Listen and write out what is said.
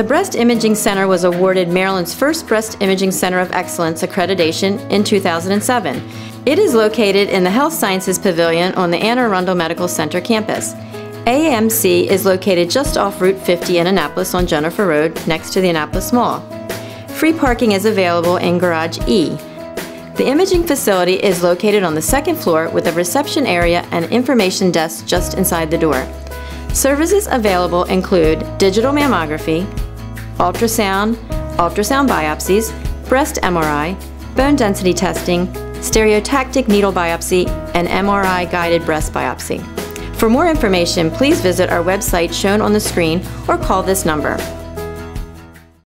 The Breast Imaging Center was awarded Maryland's first Breast Imaging Center of Excellence accreditation in 2007. It is located in the Health Sciences Pavilion on the Anne Arundel Medical Center campus. AAMC is located just off Route 50 in Annapolis on Jennifer Road, next to the Annapolis Mall. Free parking is available in Garage E. The imaging facility is located on the second floor with a reception area and information desk just inside the door. Services available include digital mammography, ultrasound, ultrasound biopsies, breast MRI, bone density testing, stereotactic needle biopsy, and MRI guided breast biopsy. For more information, please visit our website shown on the screen or call this number